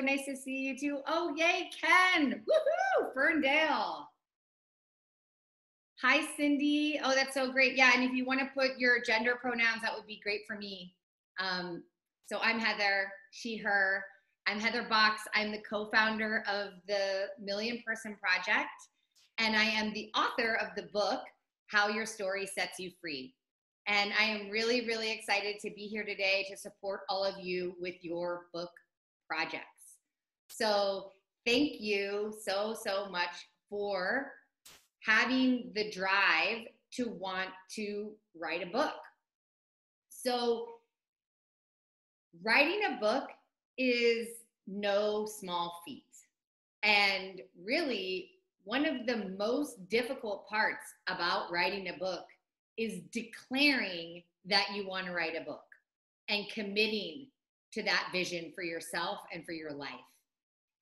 nice to see you too. Oh, yay, Ken. Woohoo, Ferndale. Hi, Cindy. Oh, that's so great. Yeah, and if you want to put your gender pronouns, that would be great for me. Um, so I'm Heather, she, her. I'm Heather Box. I'm the co founder of the Million Person Project, and I am the author of the book, How Your Story Sets You Free. And I am really, really excited to be here today to support all of you with your book projects. So, thank you so, so much for having the drive to want to write a book. So, writing a book is no small feat. And really, one of the most difficult parts about writing a book is declaring that you want to write a book and committing to that vision for yourself and for your life.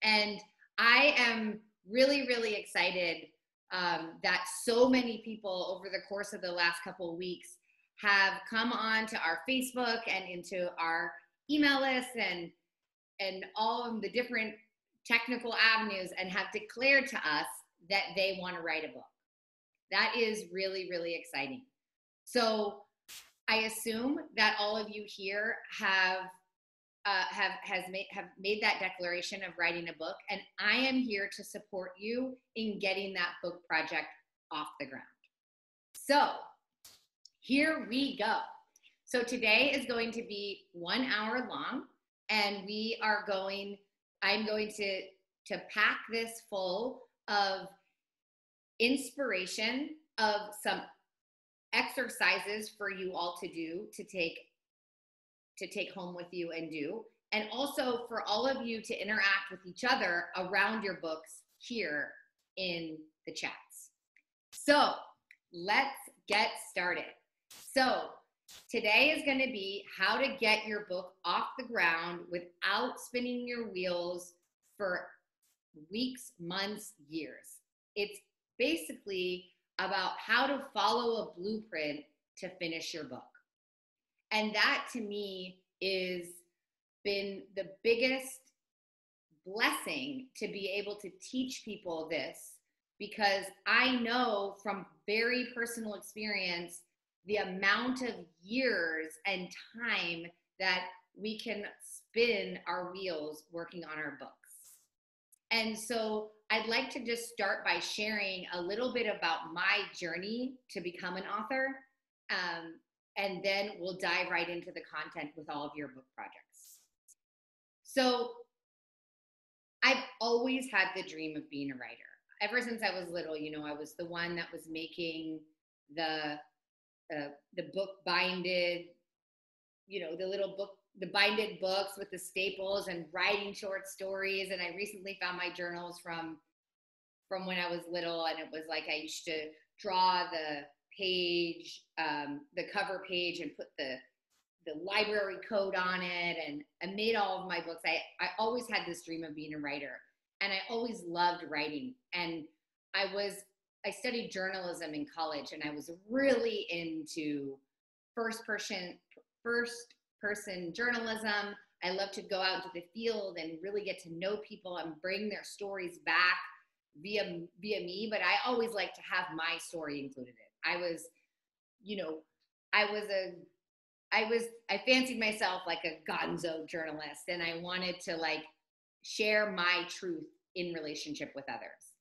And I am really, really excited um, that so many people over the course of the last couple of weeks have come on to our Facebook and into our email list and and all of the different technical avenues and have declared to us that they want to write a book. That is really, really exciting. So I assume that all of you here have uh, have has made have made that declaration of writing a book, and I am here to support you in getting that book project off the ground. So here we go. So today is going to be one hour long, and we are going. I'm going to to pack this full of inspiration of some exercises for you all to do to take to take home with you and do. And also for all of you to interact with each other around your books here in the chats. So let's get started. So today is going to be how to get your book off the ground without spinning your wheels for weeks months years. It's basically about how to follow a blueprint to finish your book. And that to me is been the biggest blessing to be able to teach people this because I know from very personal experience the amount of years and time that we can spin our wheels working on our books. And so I'd like to just start by sharing a little bit about my journey to become an author. Um, and then we'll dive right into the content with all of your book projects. So I've always had the dream of being a writer. Ever since I was little, you know, I was the one that was making the uh, the book binded, you know, the little book the binded books with the staples and writing short stories and i recently found my journals from from when i was little and it was like i used to draw the page um, the cover page and put the the library code on it and made all of my books i i always had this dream of being a writer and i always loved writing and i was i studied journalism in college and i was really into first person first person journalism. I love to go out to the field and really get to know people and bring their stories back via via me. But I always like to have my story included in. I was, you know, I was a I was I fancied myself like a gonzo journalist and I wanted to like share my truth in relationship with others.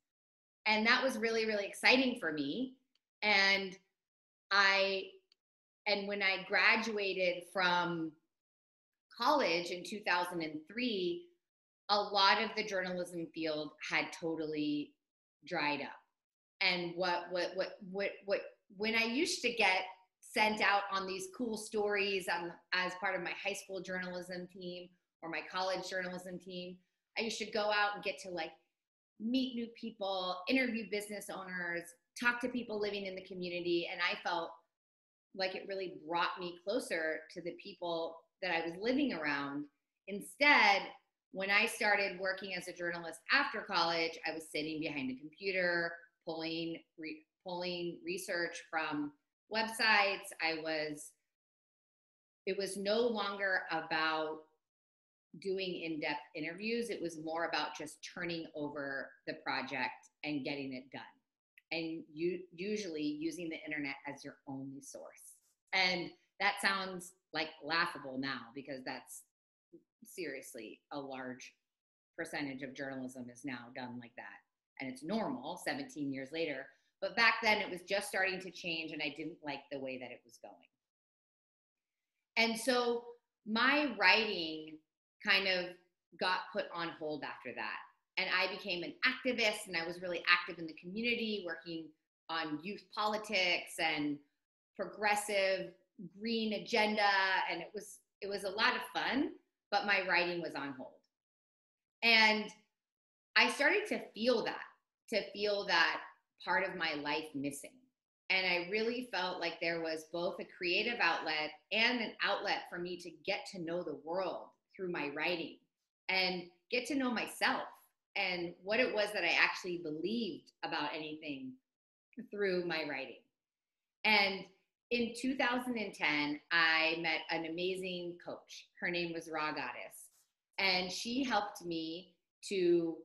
And that was really really exciting for me and I and when I graduated from college in 2003, a lot of the journalism field had totally dried up. And what what what what what when I used to get sent out on these cool stories on, as part of my high school journalism team or my college journalism team, I used to go out and get to like meet new people, interview business owners, talk to people living in the community, and I felt like it really brought me closer to the people that I was living around. Instead, when I started working as a journalist after college, I was sitting behind a computer, pulling re- pulling research from websites. I was it was no longer about doing in-depth interviews. It was more about just turning over the project and getting it done and you usually using the internet as your only source. And that sounds like laughable now because that's seriously a large percentage of journalism is now done like that. And it's normal 17 years later but back then it was just starting to change and i didn't like the way that it was going. And so my writing kind of got put on hold after that. And i became an activist and i was really active in the community working on youth politics and progressive green agenda and it was it was a lot of fun but my writing was on hold. And i started to feel that to feel that part of my life missing and i really felt like there was both a creative outlet and an outlet for me to get to know the world through my writing and get to know myself and what it was that i actually believed about anything through my writing and in 2010, I met an amazing coach. Her name was Rha Goddess. And she helped me to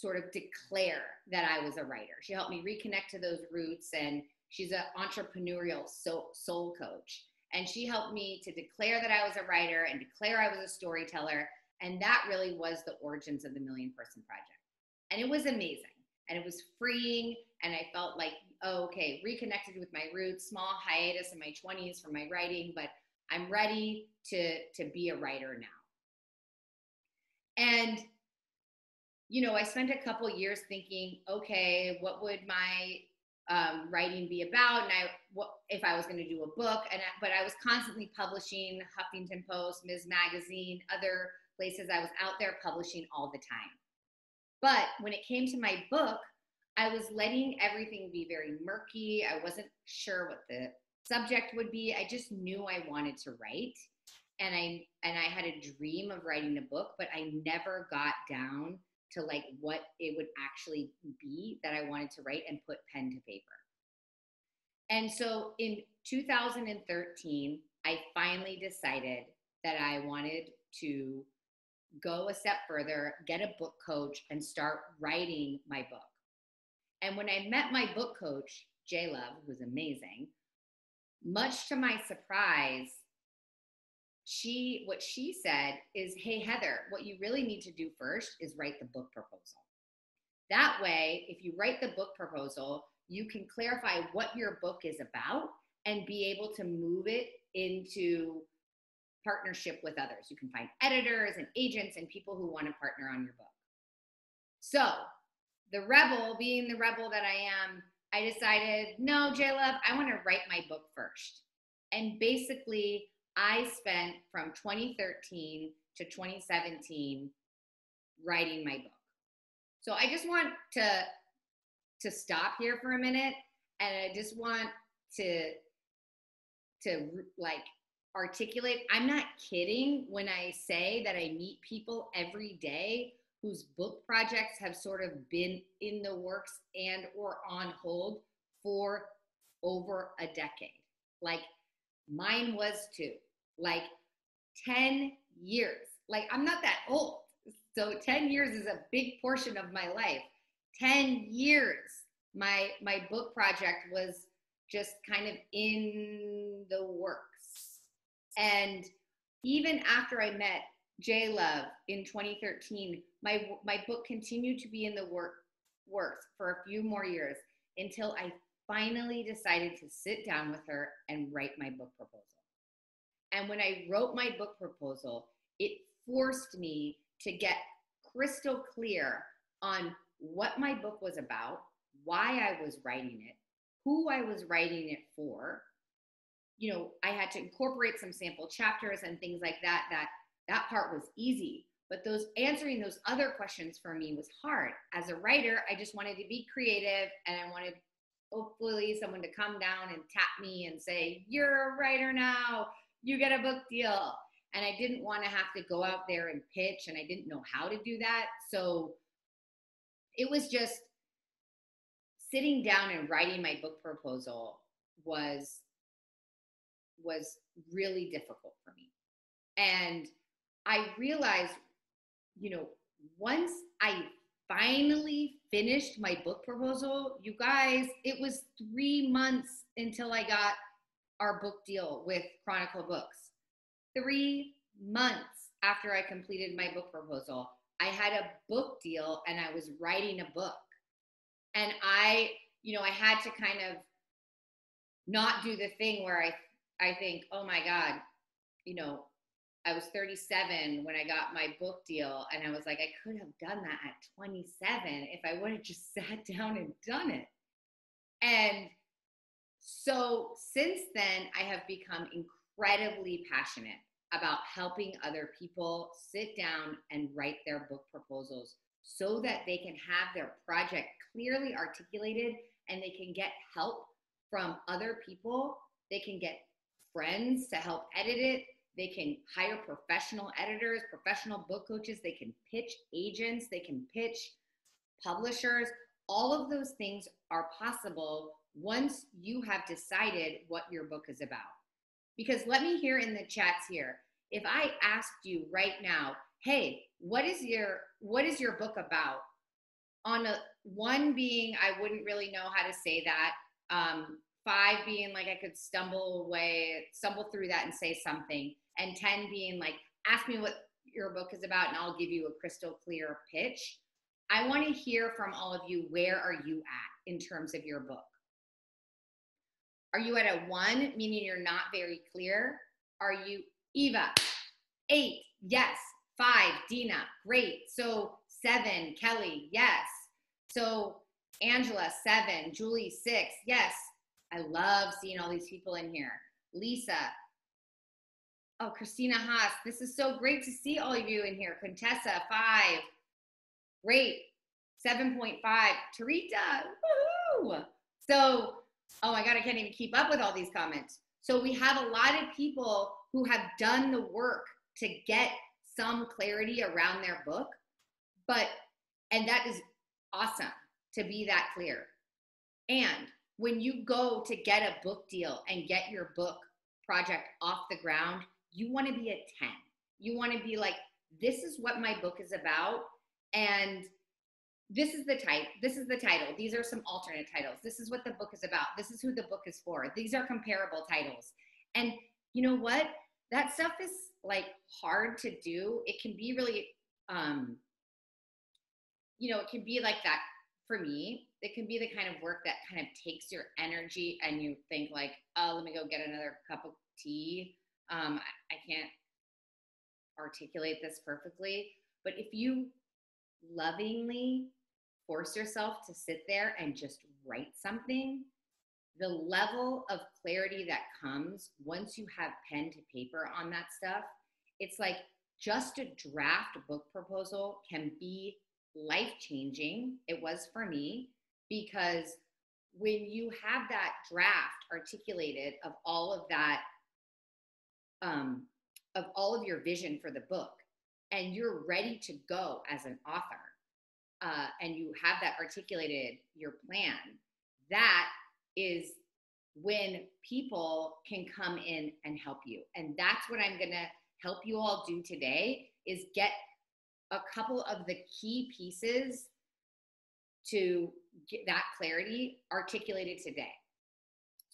sort of declare that I was a writer. She helped me reconnect to those roots. And she's an entrepreneurial soul coach. And she helped me to declare that I was a writer and declare I was a storyteller. And that really was the origins of the Million Person Project. And it was amazing. And it was freeing. And I felt like oh, okay, reconnected with my roots, small hiatus in my 20s from my writing, but I'm ready to, to be a writer now. And, you know, I spent a couple years thinking, okay, what would my um, writing be about? And I, what, if I was going to do a book, and I, but I was constantly publishing Huffington Post, Ms. Magazine, other places. I was out there publishing all the time. But when it came to my book, I was letting everything be very murky. I wasn't sure what the subject would be. I just knew I wanted to write. And I and I had a dream of writing a book, but I never got down to like what it would actually be that I wanted to write and put pen to paper. And so in 2013, I finally decided that I wanted to go a step further, get a book coach, and start writing my book. And when I met my book coach, J Love, who's amazing, much to my surprise, she what she said is, "Hey Heather, what you really need to do first is write the book proposal. That way, if you write the book proposal, you can clarify what your book is about and be able to move it into partnership with others. You can find editors and agents and people who want to partner on your book. So, the rebel, being the rebel that I am, I decided, no, J Love, I want to write my book first. And basically, I spent from 2013 to 2017 writing my book. So I just want to to stop here for a minute and I just want to to like articulate I'm not kidding when I say that I meet people every day whose book projects have sort of been in the works and or on hold for over a decade. Like mine was too. Like 10 years. Like I'm not that old. So 10 years is a big portion of my life. 10 years my my book project was just kind of in the works. And even after I met J Love in 2013, my my book continued to be in the work works for a few more years until I finally decided to sit down with her and write my book proposal. And when I wrote my book proposal, it forced me to get crystal clear on what my book was about, why I was writing it, who I was writing it for. You know, I had to incorporate some sample chapters and things like that that that part was easy but those answering those other questions for me was hard as a writer i just wanted to be creative and i wanted hopefully someone to come down and tap me and say you're a writer now. You get a book deal. And i didn't want to have to go out there and pitch and i didn't know how to do that. So it was just sitting down and writing my book proposal was was really difficult for me. And I realized, you know, once I finally finished my book proposal, you guys, it was three months until I got our book deal with Chronicle Books. Three months after I completed my book proposal, I had a book deal and I was writing a book. And I, you know, I had to kind of not do the thing where I I think, oh my God, you know, I was 37 when I got my book deal, and I was like, I could have done that at 27 if I would have just sat down and done it. And so since then, I have become incredibly passionate about helping other people sit down and write their book proposals so that they can have their project clearly articulated and they can get help from other people. They can get friends to help edit it. They can hire professional editors, professional book coaches. They can pitch agents. They can pitch publishers. All of those things are possible once you have decided what your book is about. Because let me hear in the chats here. If I asked you right now, hey, what is your what is your book about? On a one being, I wouldn't really know how to say that. Um, five being like I could stumble away, stumble through that and say something, and 10 being like, ask me what your book is about and I'll give you a crystal clear pitch. I want to hear from all of you where are you at in terms of your book? Are you at a one, meaning you're not very clear? Are you Eva? Eight, yes. Five, Dina, great. So seven, Kelly, yes. So Angela, seven, Julie, six, yes. I love seeing all these people in here. Lisa. Oh, Christina Haas. This is so great to see all of you in here. Contessa, five. Great. 7.5. Tarita. Woohoo. So, oh my God, I can't even keep up with all these comments. So we have a lot of people who have done the work to get some clarity around their book. But, and that is awesome to be that clear. And when you go to get a book deal and get your book project off the ground, you want to be a 10. You want to be like, this is what my book is about. And this is the type, this is the title. These are some alternate titles. This is what the book is about. This is who the book is for. These are comparable titles. And you know what? That stuff is like hard to do. It can be really um you know, it can be like that for me, it can be the kind of work that kind of takes your energy and you think like, oh, let me go get another cup of tea. Um, I, I can't articulate this perfectly, but if you lovingly force yourself to sit there and just write something, the level of clarity that comes once you have pen to paper on that stuff, it's like just a draft book proposal can be life changing. It was for me because when you have that draft articulated of all of that, um, of all of your vision for the book, and you're ready to go as an author, uh, and you have that articulated, your plan, that is when people can come in and help you. And that's what I'm going to help you all do today is get a couple of the key pieces to get that clarity articulated today.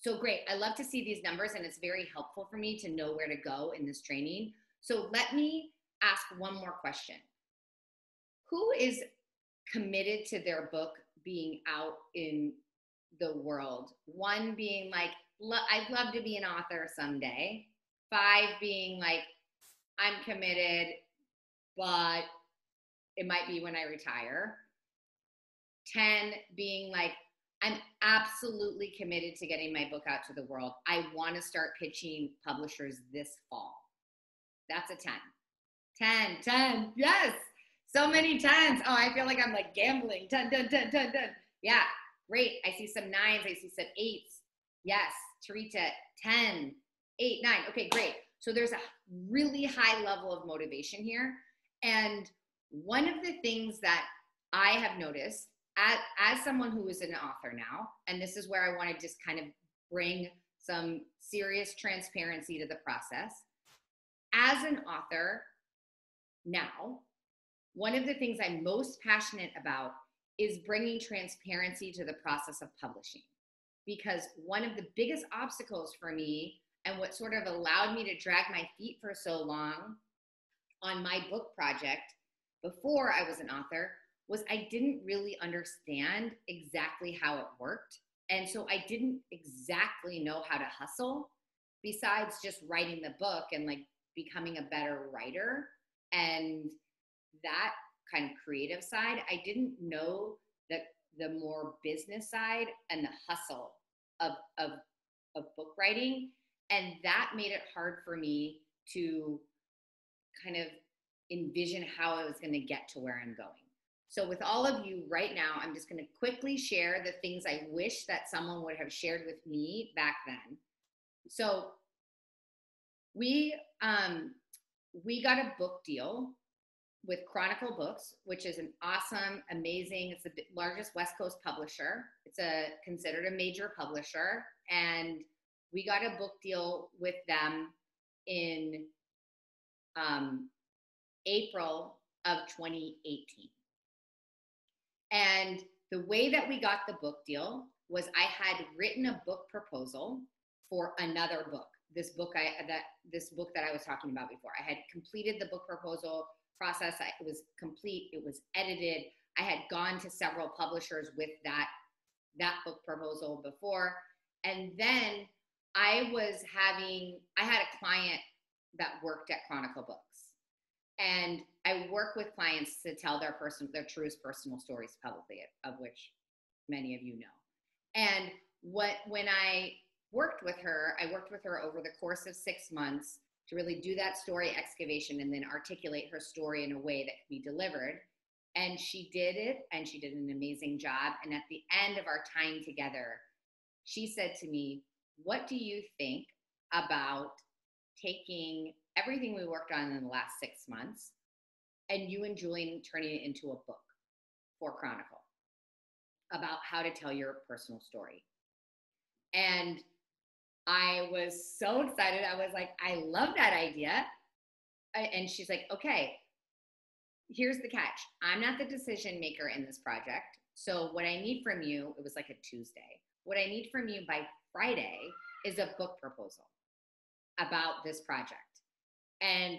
So great. I love to see these numbers and it's very helpful for me to know where to go in this training. So let me ask one more question. Who is committed to their book being out in the world? One being like, I'd love to be an author someday. Five being like, I'm committed, but it might be when I retire. 10 being like, I'm absolutely committed to getting my book out to the world. I want to start pitching publishers this fall. That's a 10. 10, 10, yes. So many 10s. Oh, I feel like I'm like gambling. 10, 10, 10, 10, 10. Yeah, great. I see some nines. I see some eights. Yes, Tarita, 10, 8, 9. Okay, great. So there's a really high level of motivation here. And one of the things that I have noticed as, as someone who is an author now, and this is where I want to just kind of bring some serious transparency to the process. As an author, now, one of the things I'm most passionate about is bringing transparency to the process of publishing. Because one of the biggest obstacles for me and what sort of allowed me to drag my feet for so long on my book project before I was an author was I didn't really understand exactly how it worked. And so I didn't exactly know how to hustle besides just writing the book and like becoming a better writer and that kind of creative side. I didn't know that the more business side and the hustle of, of, of book writing. And that made it hard for me to kind of envision how I was going to get to where I'm going. So, with all of you right now, I'm just going to quickly share the things I wish that someone would have shared with me back then. So, we um, we got a book deal with Chronicle Books, which is an awesome, amazing. It's the largest West Coast publisher. It's a considered a major publisher, and we got a book deal with them in um, April of 2018. And the way that we got the book deal was I had written a book proposal for another book. This book I that this book that I was talking about before. I had completed the book proposal process. it was complete. It was edited. I had gone to several publishers with that that book proposal before, and then I was having. I had a client that worked at Chronicle Books, and I work with clients to tell their person their truest personal stories publicly, of which many of you know. And what when I worked with her, I worked with her over the course of six months to really do that story excavation and then articulate her story in a way that could be delivered. And she did it, and she did an amazing job. And at the end of our time together, she said to me, What do you think about taking everything we worked on in the last six months and you and Julie turning it into a book for Chronicle about how to tell your personal story. And I was so excited. I was like, I love that idea. And she's like, okay, here's the catch I'm not the decision maker in this project. So, what I need from you, it was like a Tuesday. What I need from you by Friday is a book proposal about this project. And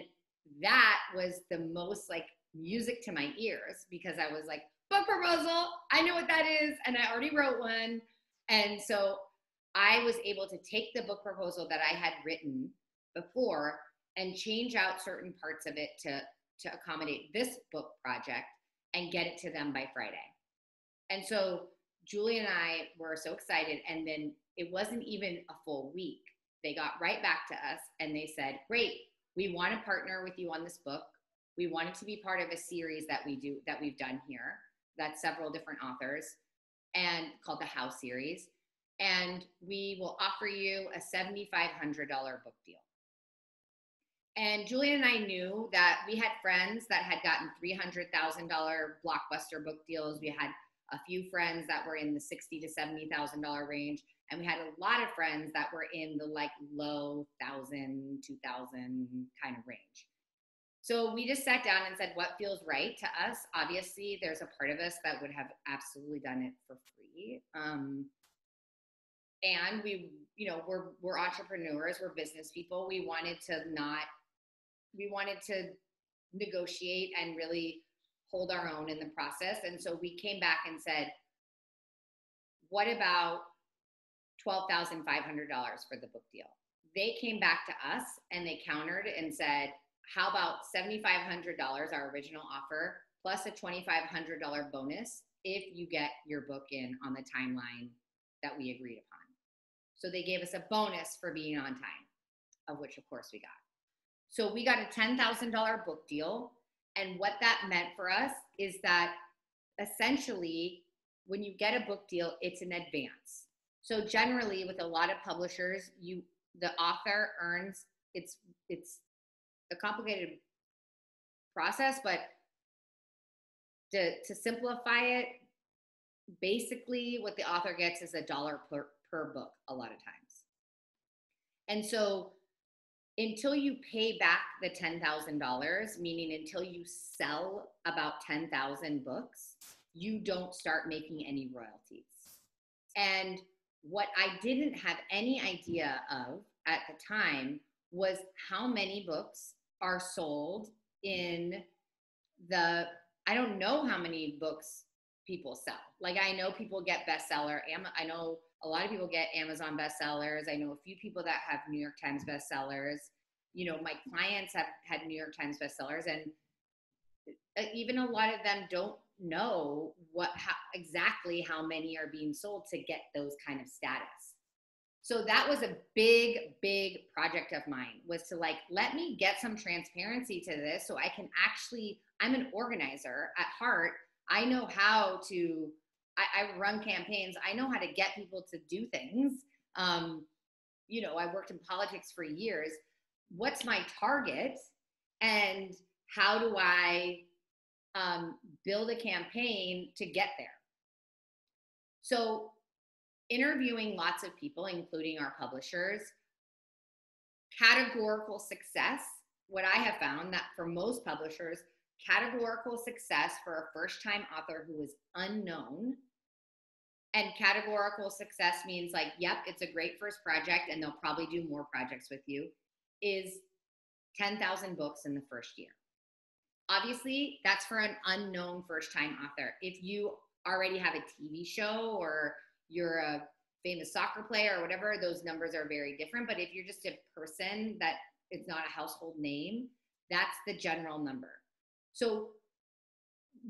that was the most like music to my ears because I was like, book proposal, I know what that is. And I already wrote one. And so I was able to take the book proposal that I had written before and change out certain parts of it to, to accommodate this book project and get it to them by Friday. And so Julie and I were so excited. And then it wasn't even a full week. They got right back to us and they said, Great, we want to partner with you on this book. We want it to be part of a series that we do that we've done here. That's several different authors and called the How series. And we will offer you a $7,500 book deal. And Julie and I knew that we had friends that had gotten $300,000 blockbuster book deals. We had a few friends that were in the sixty to seventy thousand dollar range, and we had a lot of friends that were in the like low thousand, two thousand kind of range. So we just sat down and said, what feels right to us? Obviously, there's a part of us that would have absolutely done it for free. Um, and we, you know, we're we're entrepreneurs, we're business people. We wanted to not, we wanted to negotiate and really hold our own in the process. And so we came back and said, what about $12,500 for the book deal? They came back to us and they countered and said, how about $7,500, our original offer, plus a $2,500 bonus if you get your book in on the timeline that we agreed upon. So they gave us a bonus for being on time, of which, of course, we got. So we got a $10,000 book deal and what that meant for us is that essentially, when you get a book deal, it's an advance. So generally, with a lot of publishers, you the author earns it's it's a complicated process, but to to simplify it, basically what the author gets is a dollar per, per book a lot of times. And so until you pay back the $10,000, meaning until you sell about 10,000 books, you don't start making any royalties. And what I didn't have any idea of at the time was how many books are sold in the I don't know how many books people sell. Like I know people get bestseller. I know a lot of people get Amazon bestsellers. I know a few people that have New York Times bestsellers. You know, my clients have had New York Times bestsellers, and uh, even a lot of them don't know what how, exactly how many are being sold to get those kind of status. So that was a big, big project of mine was to like let me get some transparency to this, so I can actually. I'm an organizer at heart. I know how to I, I run campaigns. I know how to get people to do things. Um, you know, I worked in politics for years. What's my target? And how do I um, build a campaign to get there? So, interviewing lots of people, including our publishers, categorical success. What I have found that for most publishers, categorical success for a first time author who is unknown and categorical success means like yep it's a great first project and they'll probably do more projects with you is 10,000 books in the first year obviously that's for an unknown first time author if you already have a tv show or you're a famous soccer player or whatever those numbers are very different but if you're just a person that is not a household name that's the general number so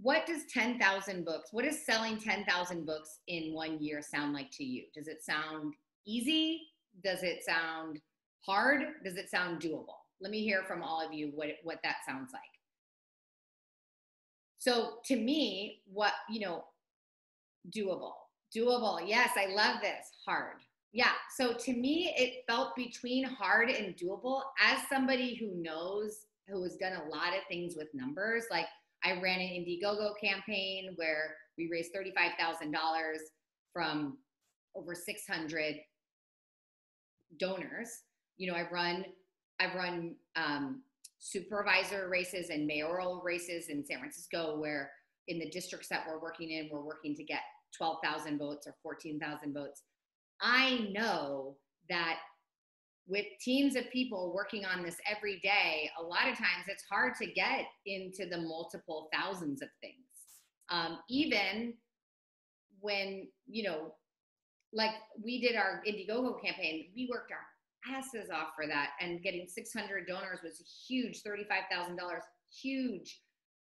what does 10,000 books, what does selling 10,000 books in one year sound like to you? Does it sound easy? Does it sound hard? Does it sound doable? Let me hear from all of you what, what that sounds like. So to me, what, you know, doable, doable. Yes, I love this. Hard. Yeah. So to me, it felt between hard and doable as somebody who knows, who has done a lot of things with numbers. Like I ran an Indiegogo campaign where we raised $35,000 from over 600 donors. You know, I've run, I've run um, supervisor races and mayoral races in San Francisco where in the districts that we're working in, we're working to get 12,000 votes or 14,000 votes. I know that with teams of people working on this every day, a lot of times it's hard to get into the multiple thousands of things. Um, even when, you know, like we did our Indiegogo campaign, we worked our off for that, and getting 600 donors was huge, $35,000, huge,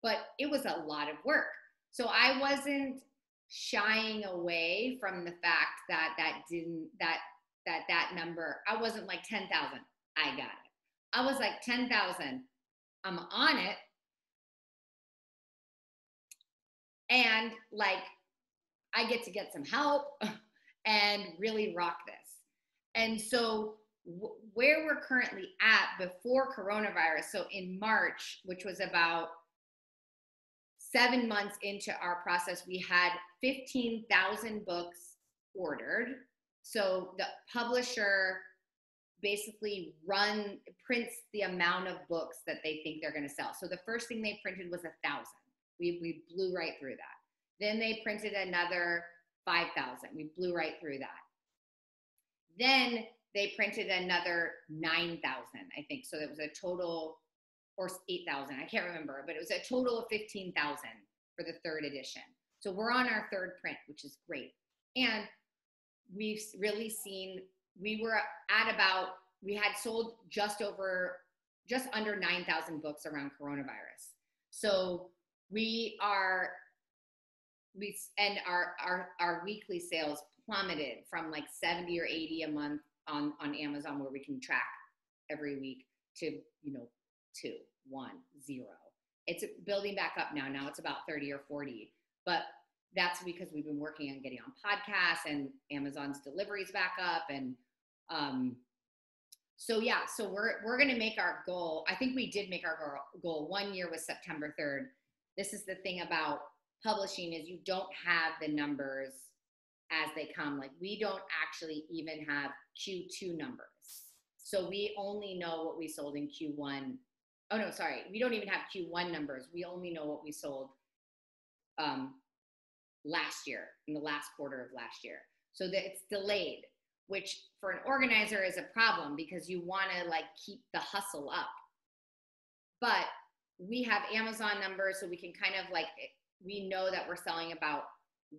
but it was a lot of work. So I wasn't shying away from the fact that that didn't that that that number, I wasn't like 10,000. I got it. I was like 10,000. I'm on it. And like, I get to get some help and really rock this. And so, where we're currently at before coronavirus, so in March, which was about seven months into our process, we had 15,000 books ordered so the publisher basically run prints the amount of books that they think they're going to sell. So the first thing they printed was a thousand. We we blew right through that. Then they printed another five thousand. We blew right through that. Then they printed another nine thousand, I think. So it was a total, or eight thousand. I can't remember, but it was a total of fifteen thousand for the third edition. So we're on our third print, which is great. And we've really seen we were at about we had sold just over just under 9,000 books around coronavirus. So we are we and our our our weekly sales plummeted from like 70 or 80 a month on on Amazon where we can track every week to you know two one zero it's building back up now now it's about 30 or 40 but that's because we've been working on getting on podcasts and Amazon's deliveries back up. And um, so, yeah, so we're, we're going to make our goal. I think we did make our goal. One year was September 3rd. This is the thing about publishing is you don't have the numbers as they come. Like we don't actually even have Q2 numbers. So we only know what we sold in Q1. Oh no, sorry, we don't even have Q1 numbers. We only know what we sold um, last year in the last quarter of last year. So that it's delayed, which for an organizer is a problem because you want to like keep the hustle up. But we have Amazon numbers, so we can kind of like we know that we're selling about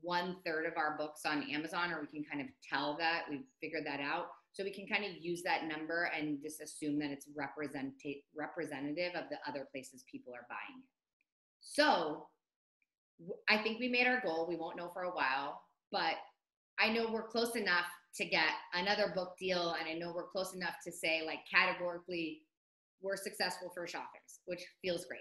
one third of our books on Amazon, or we can kind of tell that we've figured that out. So we can kind of use that number and just assume that it's representative representative of the other places people are buying it. So I think we made our goal. We won't know for a while, but I know we're close enough to get another book deal, and I know we're close enough to say like categorically we're successful for shoppers, which feels great.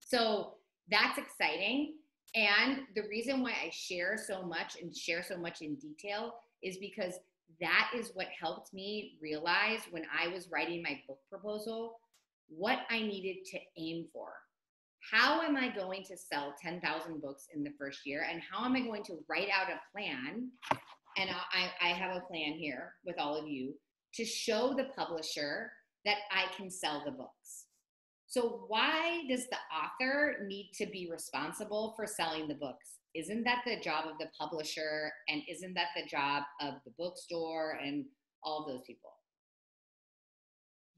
So that's exciting. And the reason why I share so much and share so much in detail is because that is what helped me realize when I was writing my book proposal what I needed to aim for. How am I going to sell 10,000 books in the first year? And how am I going to write out a plan? And I, I have a plan here with all of you to show the publisher that I can sell the books. So, why does the author need to be responsible for selling the books? Isn't that the job of the publisher? And isn't that the job of the bookstore and all those people?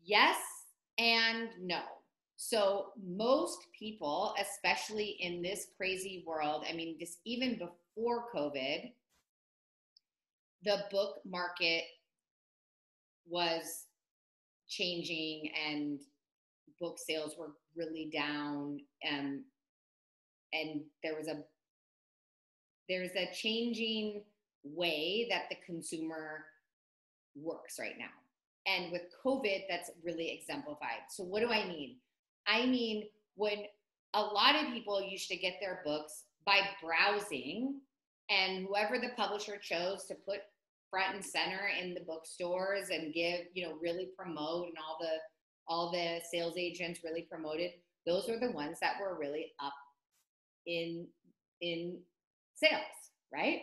Yes and no. So, most people, especially in this crazy world, I mean, this even before COVID, the book market was changing and book sales were really down um, and there was a there's a changing way that the consumer works right now. And with covid that's really exemplified. So what do i mean? I mean when a lot of people used to get their books by browsing and whoever the publisher chose to put front and center in the bookstores and give you know really promote and all the all the sales agents really promoted those were the ones that were really up in in sales right?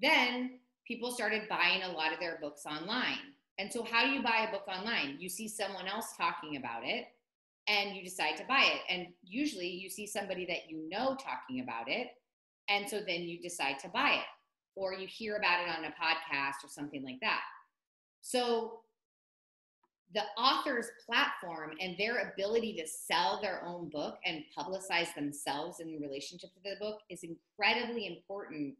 Then people started buying a lot of their books online. And so how do you buy a book online? You see someone else talking about it and you decide to buy it. And usually you see somebody that you know talking about it. And so then you decide to buy it or you hear about it on a podcast or something like that. So the author's platform and their ability to sell their own book and publicize themselves in relationship to the book is incredibly important.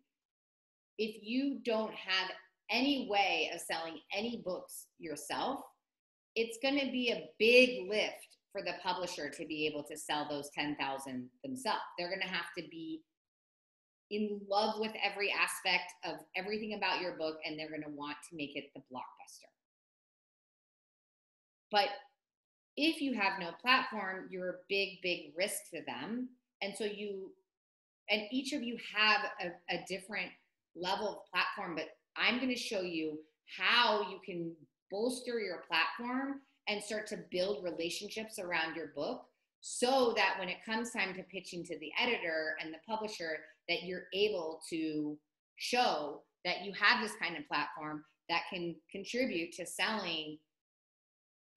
If you don't have any way of selling any books yourself, it's going to be a big lift for the publisher to be able to sell those 10,000 themselves. They're going to have to be in love with every aspect of everything about your book and they're going to want to make it the blockbuster. But if you have no platform, you're a big, big risk to them. And so you, and each of you have a, a different level of platform, but I'm going to show you how you can bolster your platform and start to build relationships around your book so that when it comes time to pitching to the editor and the publisher that you're able to show that you have this kind of platform that can contribute to selling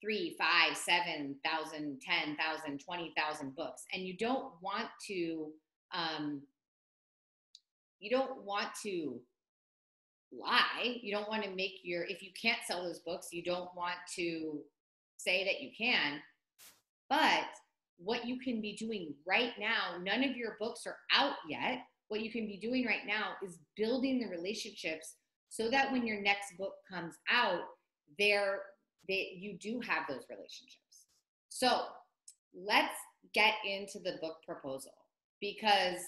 three, five, seven thousand, ten thousand, twenty thousand books. And you don't want to, um, you don't want to lie. You don't want to make your, if you can't sell those books, you don't want to say that you can. But what you can be doing right now, none of your books are out yet what you can be doing right now is building the relationships so that when your next book comes out, there that you do have those relationships. So let's get into the book proposal because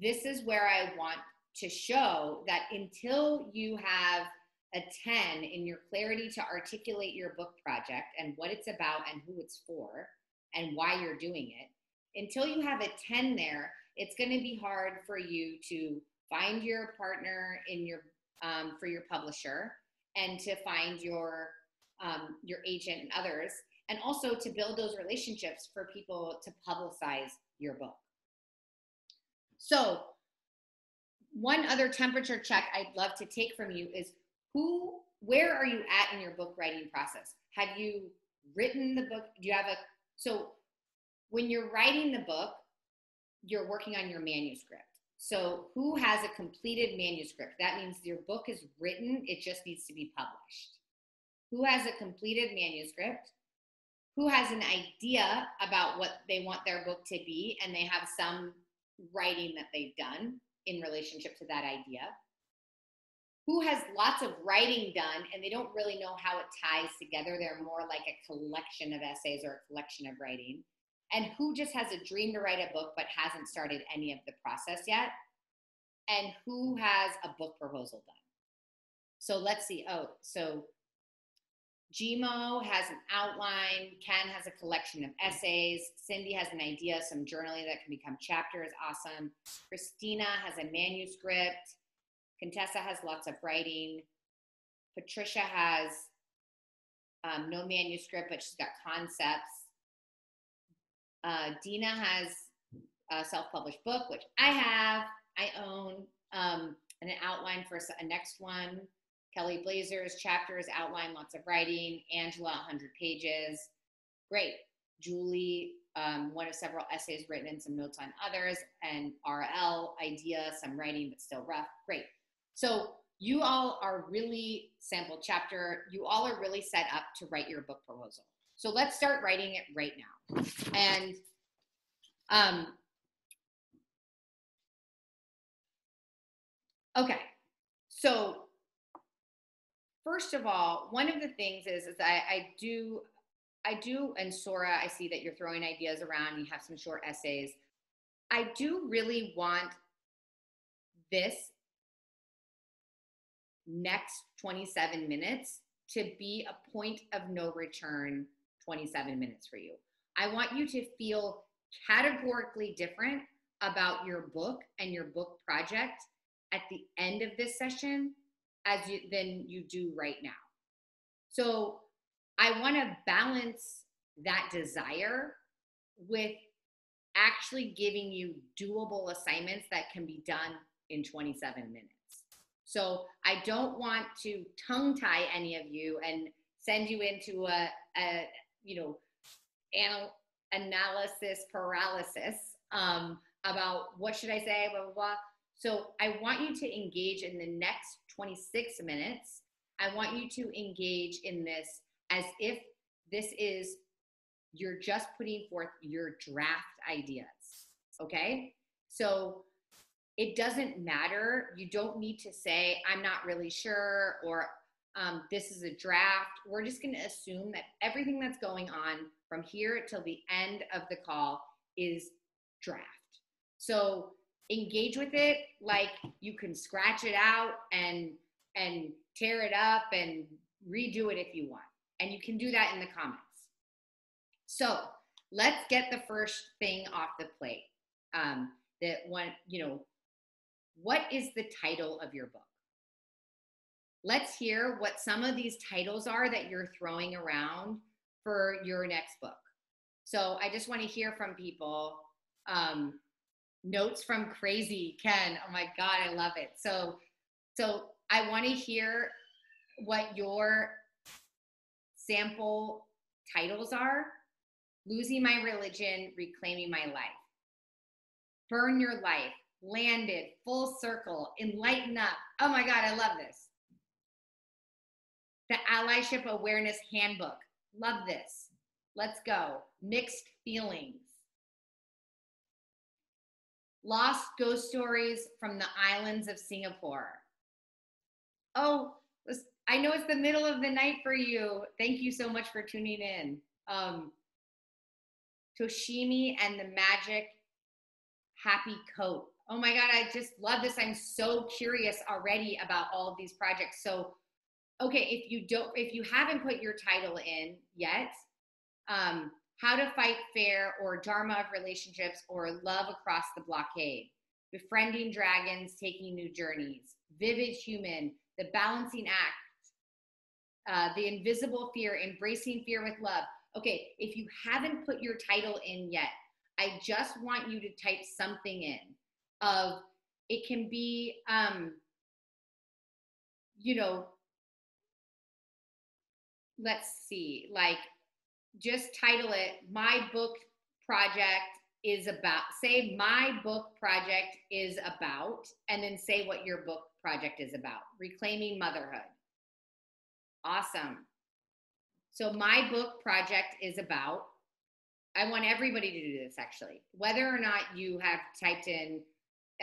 this is where I want to show that until you have a 10 in your clarity to articulate your book project and what it's about and who it's for and why you're doing it, until you have a 10 there, it's going to be hard for you to find your partner in your um, for your publisher and to find your um, your agent and others and also to build those relationships for people to publicize your book so one other temperature check i'd love to take from you is who where are you at in your book writing process? Have you written the book? Do you have a so when you're writing the book, you're working on your manuscript. So, who has a completed manuscript? That means your book is written, it just needs to be published. Who has a completed manuscript? Who has an idea about what they want their book to be, and they have some writing that they've done in relationship to that idea? Who has lots of writing done and they don't really know how it ties together? They're more like a collection of essays or a collection of writing and who just has a dream to write a book but hasn't started any of the process yet and who has a book proposal done so let's see oh so gmo has an outline ken has a collection of essays cindy has an idea some journaling that can become chapters awesome christina has a manuscript contessa has lots of writing patricia has um, no manuscript but she's got concepts uh, Dina has a self-published book, which I have, I own, um, and an outline for a next one. Kelly Blazer's chapters outline lots of writing. Angela, 100 pages. Great. Julie, um, one of several essays written and some notes on others. And RL, idea, some writing, but still rough. Great. So you all are really sample chapter. You all are really set up to write your book proposal. So let's start writing it right now. And um, okay, so first of all, one of the things is is I, I do I do and Sora, I see that you're throwing ideas around. You have some short essays. I do really want this next 27 minutes to be a point of no return 27 minutes for you. I want you to feel categorically different about your book and your book project at the end of this session as you than you do right now. So I want to balance that desire with actually giving you doable assignments that can be done in 27 minutes. So I don't want to tongue tie any of you and send you into a, a you know, anal- analysis paralysis um, about what should I say, blah, blah, blah. So I want you to engage in the next 26 minutes. I want you to engage in this as if this is, you're just putting forth your draft ideas. Okay? So it doesn't matter. You don't need to say, I'm not really sure, or um, this is a draft. We're just going to assume that everything that's going on from here till the end of the call is draft. So engage with it like you can scratch it out and and tear it up and redo it if you want. And you can do that in the comments. So let's get the first thing off the plate. Um, that one, you know, what is the title of your book? let's hear what some of these titles are that you're throwing around for your next book. So I just want to hear from people. Um, notes from Crazy Ken. Oh my God, I love it. So, so I want to hear what your sample titles are. Losing my religion, reclaiming my life. Burn your life, landed, full circle, enlighten up. Oh my God, I love this the Allyship Awareness Handbook. Love this. Let's go. Mixed feelings. Lost ghost stories from the islands of Singapore. Oh, I know it's the middle of the night for you. Thank you so much for tuning in. Um, Toshimi and the Magic Happy Coat. Oh my God, I just love this. I'm so curious already about all of these projects. So okay, if you don't, if you haven't put your title in yet, um, how to fight fair or Dharma of relationships or love across the blockade, befriending dragons, taking new journeys, vivid human, the balancing act, uh, the invisible fear, embracing fear with love. Okay, if you haven't put your title in yet, I just want you to type something in of it can be um, you know let's see, like just title it My Book Project is about, say, My Book Project is about, and then say what your book project is about Reclaiming Motherhood. Awesome. So, my book project is about, I want everybody to do this actually, whether or not you have typed in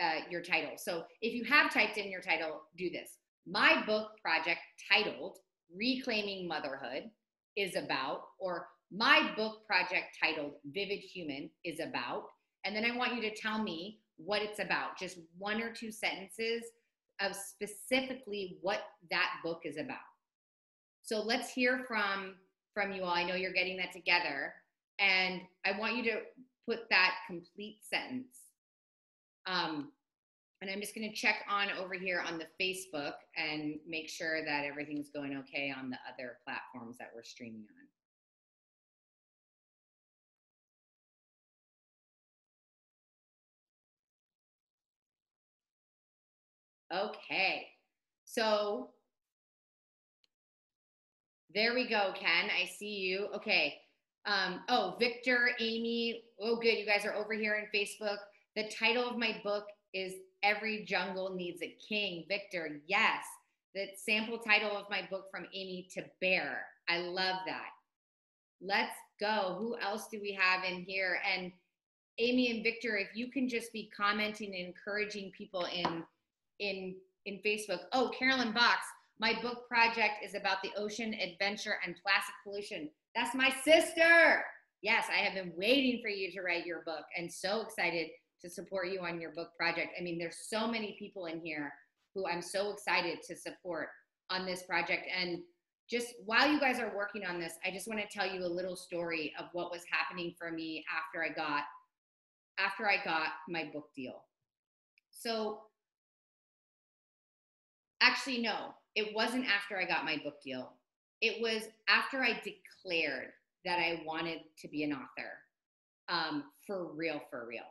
uh, your title. So, if you have typed in your title, do this. My book project titled Reclaiming Motherhood is about, or my book project titled Vivid Human is about. And then I want you to tell me what it's about, just one or two sentences of specifically what that book is about. So let's hear from from you all. I know you're getting that together and I want you to put that complete sentence. Um, and I'm just going to check on over here on the Facebook and make sure that everything's going okay on the other platforms that we're streaming on. Okay, so there we go, Ken. I see you. Okay. Um, oh, Victor, Amy. Oh, good. You guys are over here in Facebook. The title of my book is Every Jungle Needs a King. Victor, yes. The sample title of my book from Amy to Bear. I love that. Let's go. Who else do we have in here? And Amy and Victor, if you can just be commenting and encouraging people in in in Facebook. Oh, Carolyn Box, my book project is about the ocean adventure and plastic pollution. That's my sister. Yes, I have been waiting for you to write your book and so excited to support you on your book project. I mean, there's so many people in here who I'm so excited to support on this project. And just while you guys are working on this, I just want to tell you a little story of what was happening for me after I got after I got my book deal. So actually no, it wasn't after I got my book deal. It was after I declared that I wanted to be an author um, for real, for real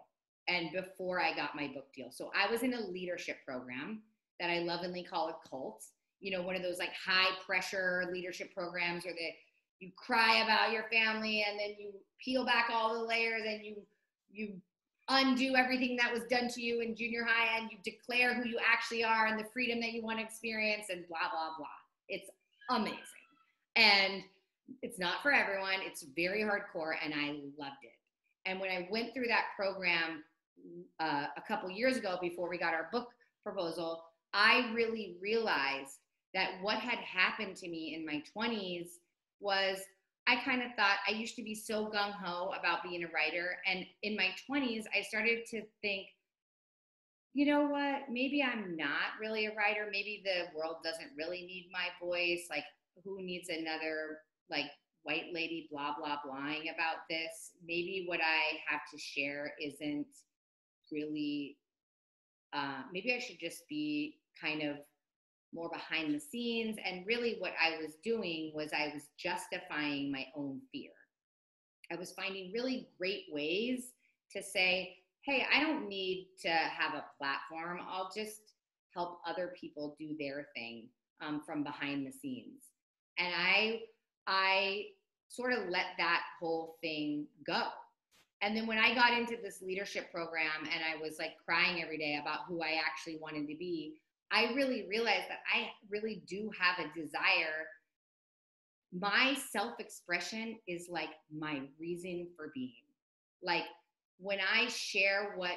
and before I got my book deal. So I was in a leadership program that I lovingly call a cult. You know, one of those like high pressure leadership programs where they you cry about your family and then you peel back all the layers and you you undo everything that was done to you in junior high and you declare who you actually are and the freedom that you want to experience and blah blah blah. It's amazing. And it's not for everyone. It's very hardcore and I loved it. And when I went through that program uh, a couple years ago before we got our book proposal, I really realized that what had happened to me in my 20s was I kind of thought I used to be so gung ho about being a writer. And in my 20s, I started to think, you know what? Maybe I'm not really a writer. Maybe the world doesn't really need my voice. Like, who needs another, like, white lady blah, blah, blahing about this? Maybe what I have to share isn't really uh, maybe I should just be kind of more behind the scenes. And really, what I was doing was I was justifying my own fear. I was finding really great ways to say, hey, I don't need to have a platform. I'll just help other people do their thing um, from behind the scenes. And I, I sort of let that whole thing go. And then when I got into this leadership program and I was like crying every day about who I actually wanted to be, I really realized that I really do have a desire. My self expression is like my reason for being. Like when I share what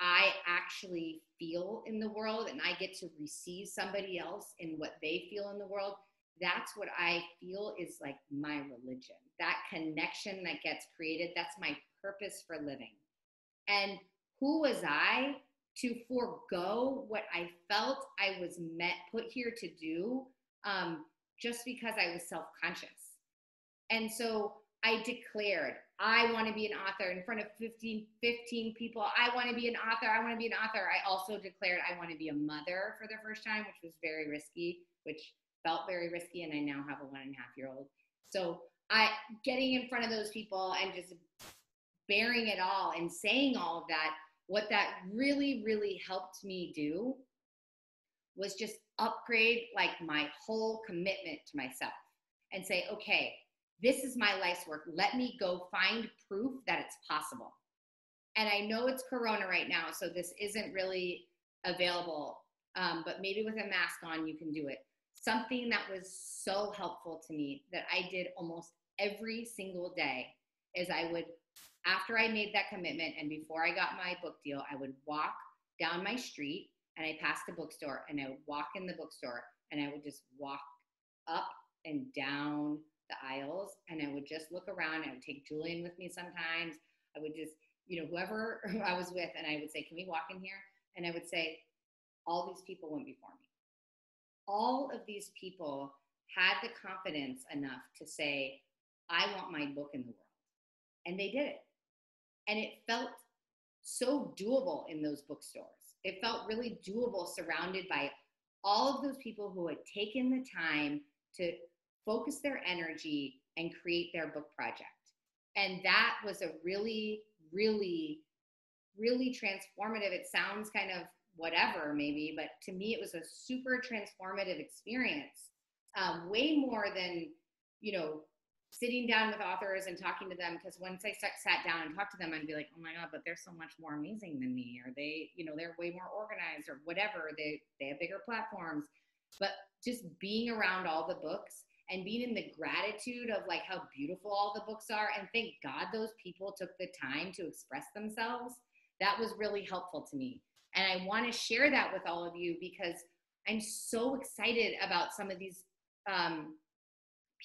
I actually feel in the world and I get to receive somebody else in what they feel in the world, that's what I feel is like my religion. That connection that gets created, that's my purpose for living. And who was I to forego what I felt I was met put here to do um, just because I was self conscious. And so I declared, I want to be an author in front of 15, 15 people. I want to be an author. I want to be an author. I also declared I want to be a mother for the first time, which was very risky, which felt very risky. And I now have a one and a half year old. So I getting in front of those people and just bearing it all and saying all of that, what that really, really helped me do was just upgrade like my whole commitment to myself. and say, okay, this is my life's work. Let me go find proof that it's possible. And I know it's Corona right now, so this isn't really available, um, but maybe with a mask on, you can do it. Something that was so helpful to me that I did almost every single day is I would, after I made that commitment and before I got my book deal, I would walk down my street and I passed a bookstore and I would walk in the bookstore and I would just walk up and down the aisles and I would just look around. I would take Julian with me sometimes. I would just, you know, whoever I was with, and I would say, Can we walk in here? And I would say, All these people went before me. All of these people had the confidence enough to say, I want my book in the world. And they did it. And it felt so doable in those bookstores. It felt really doable surrounded by all of those people who had taken the time to focus their energy and create their book project. And that was a really, really, really transformative. It sounds kind of whatever, maybe, but to me, it was a super transformative experience. Um, way more than, you know, sitting down with authors and talking to them because once I sat down and talked to them, I'd be like, oh my God, but they're so much more amazing than me, or they, you know, they're way more organized or whatever. They they have bigger platforms. But just being around all the books and being in the gratitude of like how beautiful all the books are and thank God those people took the time to express themselves, that was really helpful to me. And I want to share that with all of you because I'm so excited about some of these um,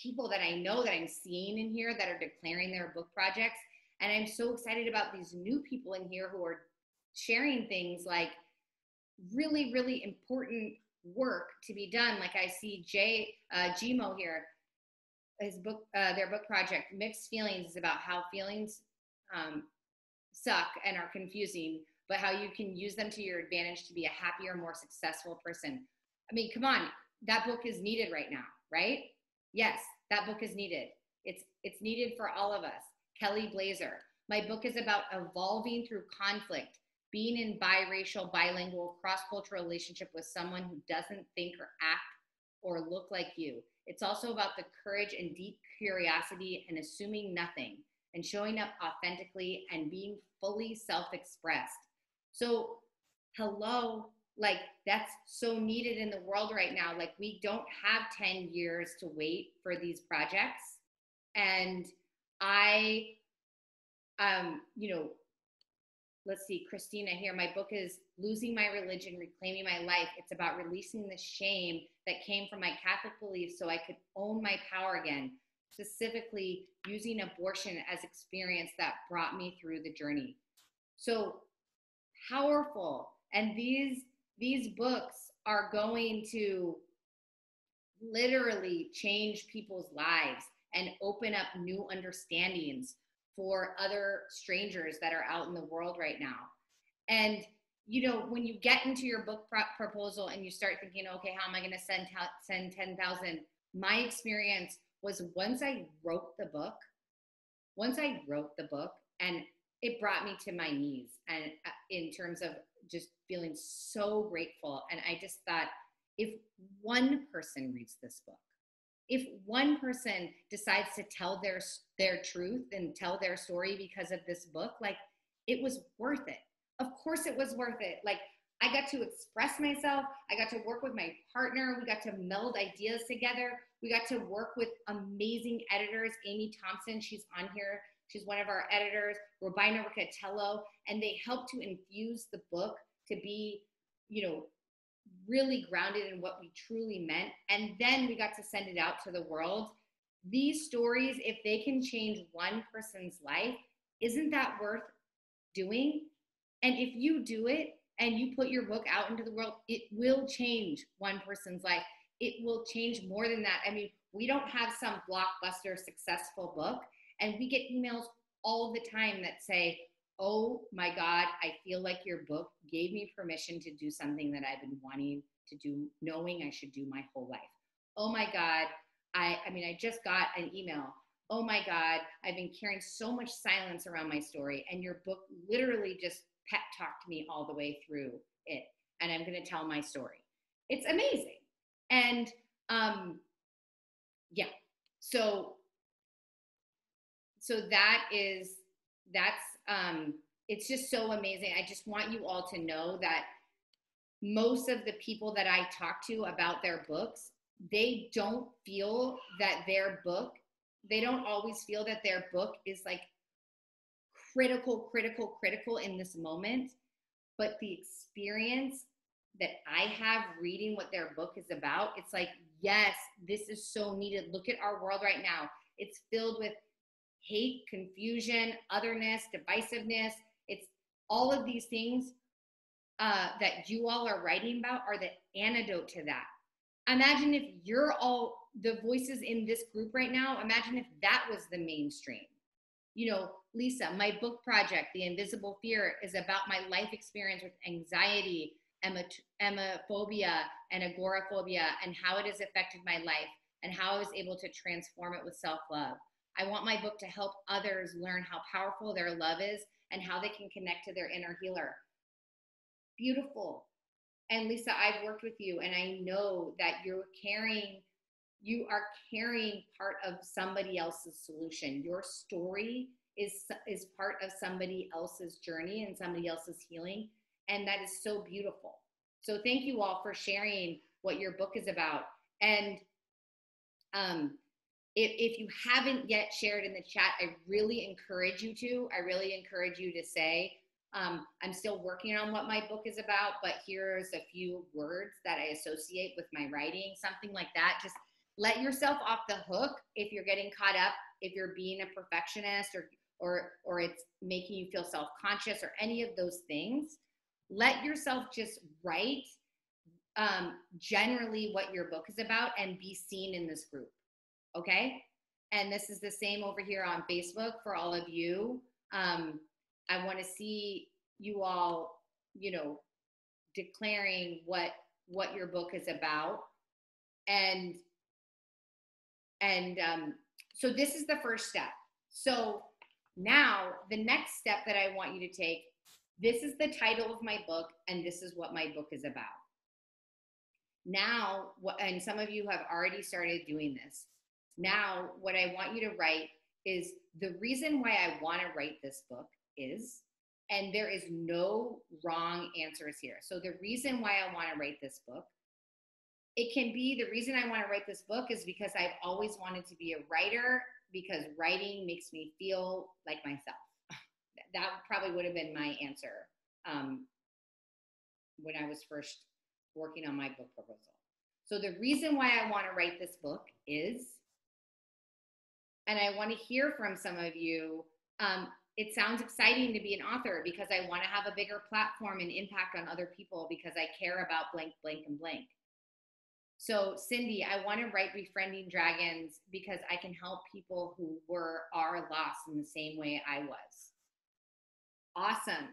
people that I know that I'm seeing in here that are declaring their book projects. And I'm so excited about these new people in here who are sharing things like really, really important work to be done. Like I see Jay uh, Gmo here, his book, uh, their book project, Mixed Feelings, is about how feelings um, suck and are confusing, but how you can use them to your advantage to be a happier, more successful person. I mean, come on, that book is needed right now, right? Yes, that book is needed. It's it's needed for all of us. Kelly Blazer. My book is about evolving through conflict, being in biracial, bilingual, cross-cultural relationship with someone who doesn't think or act or look like you. It's also about the courage and deep curiosity and assuming nothing and showing up authentically and being fully self-expressed. So, hello, like that's so needed in the world right now. Like we don't have 10 years to wait for these projects. And i um you know let's see christina here my book is losing my religion reclaiming my life. It's about releasing the shame that came from my catholic beliefs so i could own my power again specifically using abortion as experience that brought me through the journey. So powerful. And these these books are going to literally change people's lives and open up new understandings for other strangers that are out in the world right now. And you know, when you get into your book pro- proposal and you start thinking, okay, how am I going to send send ten thousand? My experience was once I wrote the book, once I wrote the book, and it brought me to my knees, and uh, in terms of feeling so grateful. And I just thought, if one person reads this book, if one person decides to tell their their truth and tell their story because of this book, like it was worth it. Of course, it was worth it. Like I got to express myself. I got to work with my partner. We got to meld ideas together. We got to work with amazing editors. Amy Thompson, she's on here. She's one of our editors, Robina Riccatello, and they helped to infuse the book to be, you know, really grounded in what we truly meant. And then we got to send it out to the world. These stories, if they can change one person's life, isn't that worth doing? And if you do it and you put your book out into the world, it will change one person's life. It will change more than that. I mean, we don't have some blockbuster successful book and we get emails all the time that say, Oh my God, I feel like your book gave me permission to do something that I've been wanting to do, knowing I should do my whole life. Oh my God, I, I mean, I just got an email. Oh my God, I've been carrying so much silence around my story, and your book literally just pep talked me all the way through it. And I'm going to tell my story. It's amazing. And um, yeah, so so that is that's um it's just so amazing. I just want you all to know that most of the people that i talk to about their books they don't feel that their book they don't always feel that their book is like critical critical critical in this moment. But the experience that i have reading what their book is about it's like yes this is so needed. Look at our world right now. It's filled with hate, confusion, otherness, divisiveness. It's all of these things uh, that you all are writing about are the antidote to that. Imagine if you're all the voices in this group right now, imagine if that was the mainstream. You know, Lisa, my book project, The Invisible Fear, is about my life experience with anxiety, emophobia, and agoraphobia, and how it has affected my life, and how I was able to transform it with self love. I want my book to help others learn how powerful their love is and how they can connect to their inner healer. Beautiful. And Lisa, I've worked with you and I know that you're carrying you are carrying part of somebody else's solution. Your story is is part of somebody else's journey and somebody else's healing and that is so beautiful. So thank you all for sharing what your book is about. And um if, if you haven't yet shared in the chat, I really encourage you to. I really encourage you to say, um, I'm still working on what my book is about, but here's a few words that I associate with my writing, something like that. Just let yourself off the hook if you're getting caught up, if you're being a perfectionist or or or it's making you feel self-conscious or any of those things. Let yourself just write um, generally what your book is about and be seen in this group Okay. And this is the same over here on Facebook for all of you. Um, I want to see you all, you know, declaring what what your book is about, and and um, so this is the first step. So now the next step that I want you to take. This is the title of my book, and this is what my book is about. Now, and some of you have already started doing this. Now, what I want you to write is the reason why I want to write this book is, and there is no wrong answers here. So, the reason why I want to write this book, it can be the reason I want to write this book is because I've always wanted to be a writer because writing makes me feel like myself. that probably would have been my answer um, when I was first working on my book proposal. So, the reason why I want to write this book is and I want to hear from some of you. Um, it sounds exciting to be an author because I want to have a bigger platform and impact on other people because I care about blank, blank, and blank. So, Cindy, I want to write Befriending Dragons because I can help people who were are lost in the same way I was. Awesome.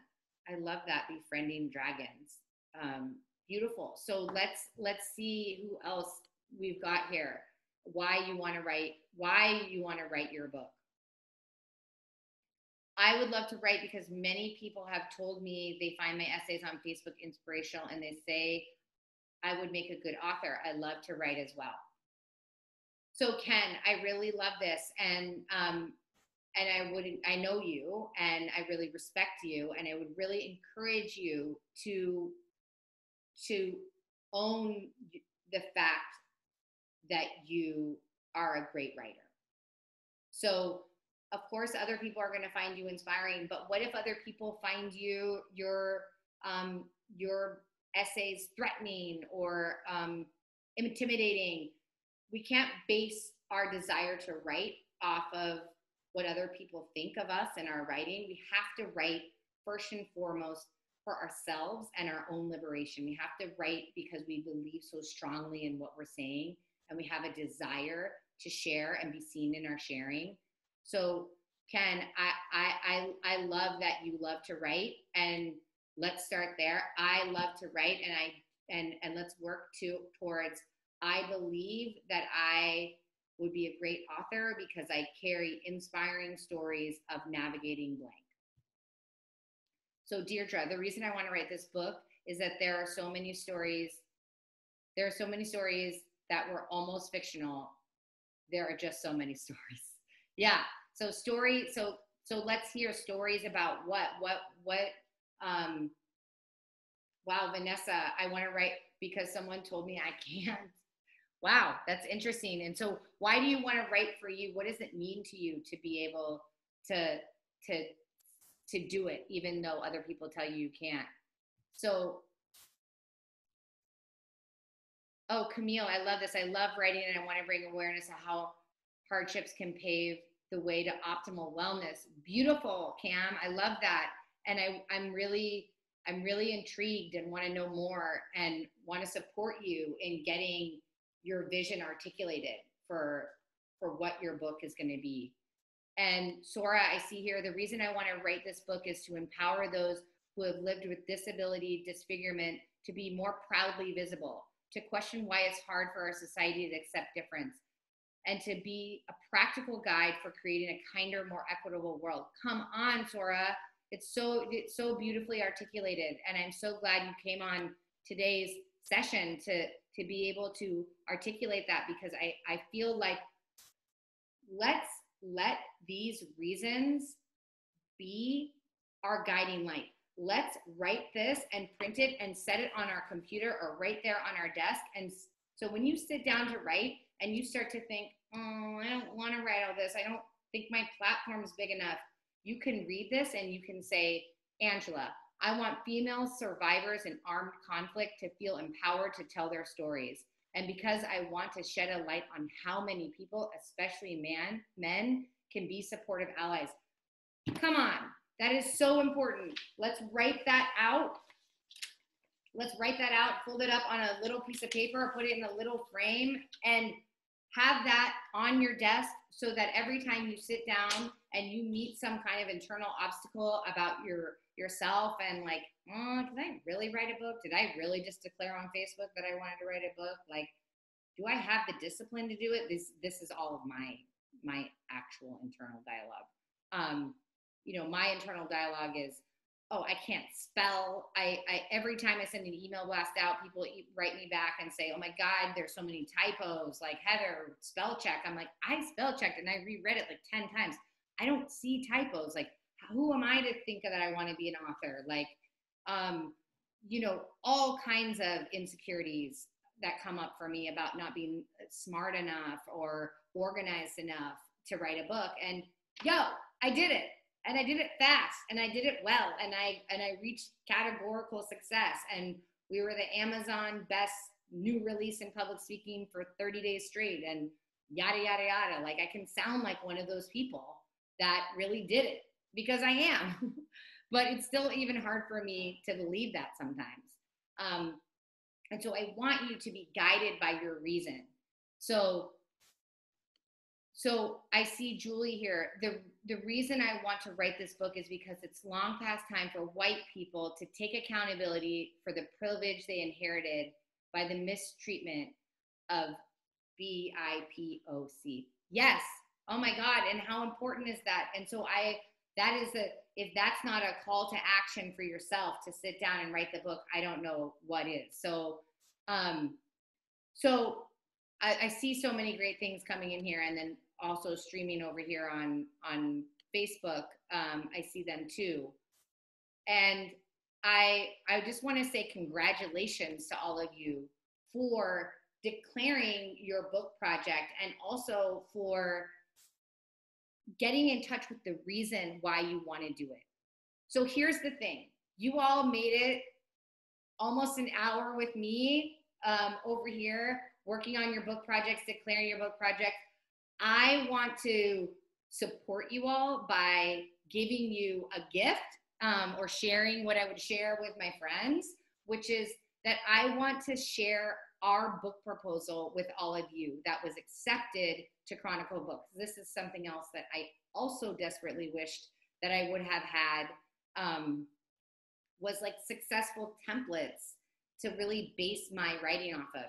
I love that Befriending Dragons. Um, beautiful. So let's let's see who else we've got here. Why you want to write why you want to write your book. I would love to write because many people have told me they find my essays on Facebook inspirational and they say I would make a good author. I love to write as well. So Ken, I really love this and um, and I would I know you and I really respect you and I would really encourage you to to own the fact that you are a great writer. So, of course, other people are going to find you inspiring, but what if other people find you your um, your essays threatening or um, intimidating? We can't base our desire to write off of what other people think of us and our writing. We have to write first and foremost for ourselves and our own liberation. We have to write because we believe so strongly in what we're saying and we have a desire to share and be seen in our sharing. So Ken, I, I, I, I love that you love to write and let's start there. I love to write and I, and, and let's work to towards, I believe that I would be a great author because I carry inspiring stories of navigating blank. So Deirdre, the reason I want to write this book is that there are so many stories, there are so many stories that were almost fictional there are just so many stories. Yeah. So story. So so let's hear stories about what what what. Um, wow, Vanessa, I want to write because someone told me I can't. Wow, that's interesting. And so, why do you want to write for you? What does it mean to you to be able to to to do it, even though other people tell you you can't? So, oh, Camille, I love this. I love writing, and I want to bring awareness of how hardships can pave the way to optimal wellness. Beautiful, Cam. I love that, and I I'm really I'm really intrigued and want to know more and want to support you in getting your vision articulated for for what your book is going to be. And Sora, I see here the reason I want to write this book is to empower those who have lived with disability, disfigurement to be more proudly visible, to question why it's hard for our society to accept difference, and to be a practical guide for creating a kinder, more equitable world. Come on, Sora. It's so it's so beautifully articulated, and I'm so glad you came on today's session to to be able to articulate that because I I feel like let's let these reasons be our guiding light. Let's write this and print it and set it on our computer or right there on our desk. And so when you sit down to write and you start to think, oh, I don't want to write all this, I don't think my platform is big enough, you can read this and you can say, Angela, I want female survivors in armed conflict to feel empowered to tell their stories. And because I want to shed a light on how many people, especially man, men, can be supportive allies. Come on, that is so important. Let's write that out. Let's write that out, fold it up on a little piece of paper, put it in a little frame, and have that on your desk so that every time you sit down and you meet some kind of internal obstacle about your yourself and like, oh, did I really write a book? Did I really just declare on Facebook that I wanted to write a book? Like, do I have the discipline to do it? This this is all of my my actual internal dialogue. Um, you know, my internal dialogue is, oh, I can't spell. I, I every time I send an email blast out, people write me back and say, oh my God, there's so many typos. Like Heather, spell check. I'm like, I spell checked and I reread it like ten times. I don't see typos. Like who am I to think that I want to be an author? Like, um, you know, all kinds of insecurities that come up for me about not being smart enough or organized enough to write a book. And yo, I did it. And I did it fast and I did it well and I and I reached categorical success and we were the Amazon best new release in public speaking for 30 days straight and yada yada yada like I can sound like one of those people that really did it because I am. but it's still even hard for me to believe that sometimes. Um, and so I want you to be guided by your reason. So, so I see Julie here. The the reason I want to write this book is because it's long past time for white people to take accountability for the privilege they inherited by the mistreatment of BIPOC. Yes. Oh my God. And how important is that? And so I that is a if that's not a call to action for yourself to sit down and write the book i don't know what is so um so I, I see so many great things coming in here and then also streaming over here on on facebook um i see them too and i i just want to say congratulations to all of you for declaring your book project and also for getting in touch with the reason why you want to do it. So here's the thing you all made it almost an hour with me um, over here working on your book projects, declaring your book project. I want to support you all by giving you a gift um, or sharing what I would share with my friends, which is that I want to share our book proposal with all of you that was accepted to Chronicle Books. This is something else that I also desperately wished that I would have had um, was like successful templates to really base my writing off of.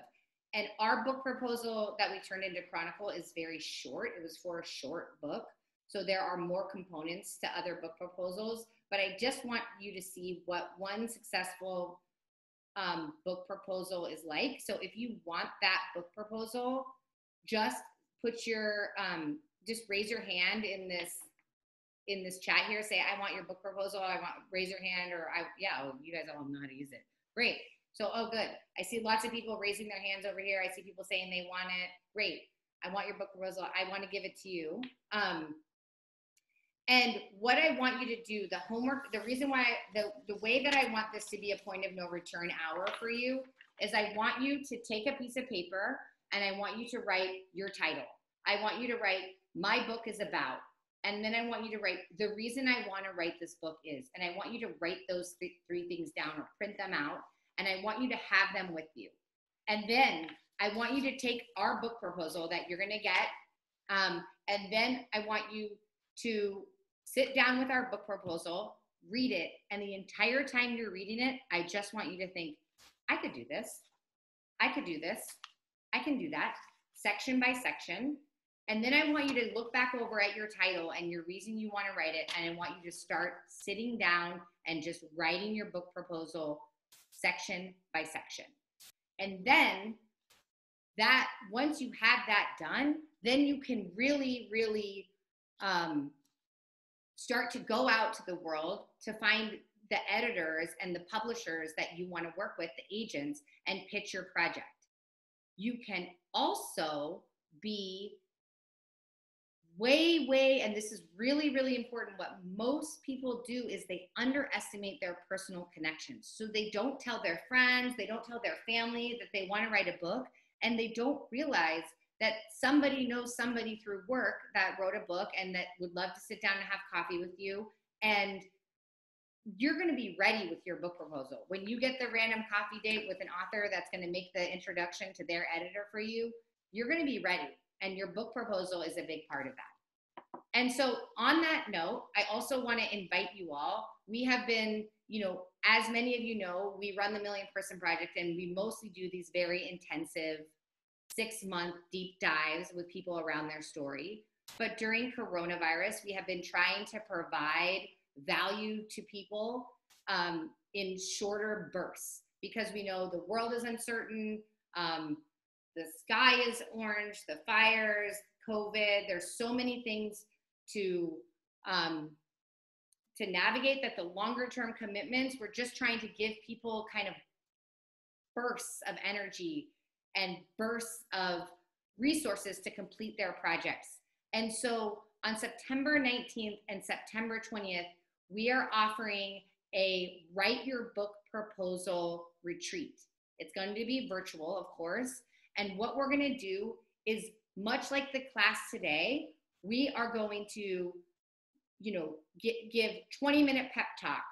And our book proposal that we turned into Chronicle is very short. It was for a short book. So there are more components to other book proposals, but I just want you to see what one successful um, book proposal is like. So if you want that book proposal, just put your um, just raise your hand in this in this chat here. Say I want your book proposal. I want raise your hand or I yeah. Oh, you guys all know how to use it. Great. So oh good. I see lots of people raising their hands over here. I see people saying they want it. Great. I want your book proposal. I want to give it to you. Um, and what I want you to do, the homework, the reason why, the, the way that I want this to be a point of no return hour for you is I want you to take a piece of paper and I want you to write your title. I want you to write, my book is about. And then I want you to write, the reason I want to write this book is, and I want you to write those th- three things down or print them out. And I want you to have them with you. And then I want you to take our book proposal that you're going to get. Um, and then I want you to sit down with our book proposal, read it. And the entire time you're reading it, I just want you to think, I could do this. I could do this. I can do that section by section. And then I want you to look back over at your title and your reason you want to write it. And I want you to start sitting down and just writing your book proposal section by section. And then that once you have that done, then you can really, really um, start to go out to the world to find the editors and the publishers that you want to work with, the agents, and pitch your project. You can also be way, way, and this is really, really important. What most people do is they underestimate their personal connections. So they don't tell their friends, they don't tell their family that they want to write a book, and they don't realize that somebody knows somebody through work that wrote a book and that would love to sit down and have coffee with you. And you're going to be ready with your book proposal. When you get the random coffee date with an author that's going to make the introduction to their editor for you, you're going to be ready. And your book proposal is a big part of that. And so, on that note, I also want to invite you all. We have been, you know, as many of you know, we run the Million Person Project and we mostly do these very intensive six month deep dives with people around their story. But during coronavirus, we have been trying to provide value to people um, in shorter bursts because we know the world is uncertain. Um, the sky is orange, the fires, COVID. There's so many things to um, to navigate that the longer term commitments. We're just trying to give people kind of bursts of energy and bursts of resources to complete their projects. And so on September 19th and September 20th, we are offering a write your book proposal retreat. It's going to be virtual, of course. And what we're going to do is much like the class today, we are going to, you know, get, give 20 minute pep talk,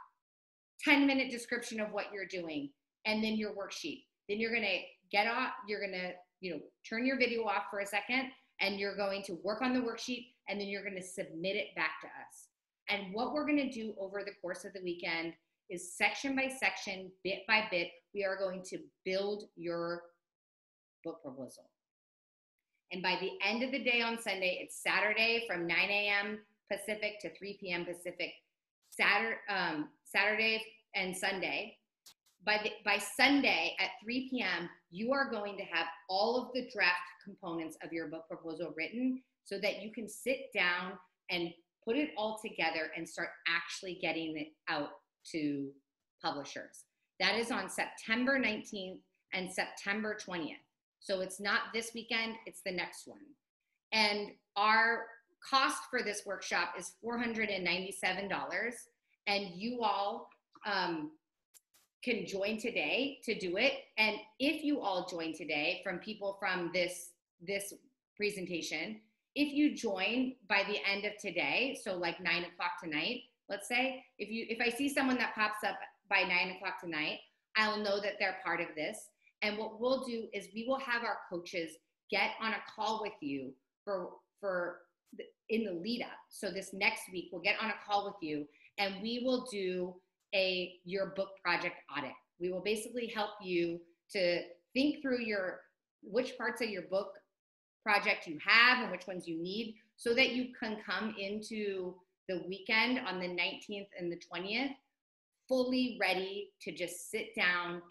10 minute description of what you're doing, and then your worksheet. Then you're going to get off, you're going to, you know, turn your video off for a second and you're going to work on the worksheet and then you're going to submit it back to us. And what we're going to do over the course of the weekend is section by section, bit by bit, we are going to build your book proposal. And by the end of the day on Sunday, it's Saturday from 9 a.m. Pacific to 3 p.m. Pacific, Saturday, um, Saturday and Sunday. By, the, by Sunday at 3 p.m., you are going to have all of the draft components of your book proposal written so that you can sit down and put it all together and start actually getting it out to publishers. That is on September 19th and September 20th. So it's not this weekend, it's the next one. And our cost for this workshop is $497. And you all um, can join today to do it. And if you all join today from people from this, this presentation, if you join by the end of today, so like nine o'clock tonight, let's say, if you if I see someone that pops up by nine o'clock tonight, I'll know that they're part of this. And what we'll do is we will have our coaches get on a call with you for for the, in the lead up. So this next week we'll get on a call with you and we will do a your book project audit. We will basically help you to think through your which parts of your book project you have and which ones you need so that you can come into the weekend on the 19th and the 20th fully ready to just sit down.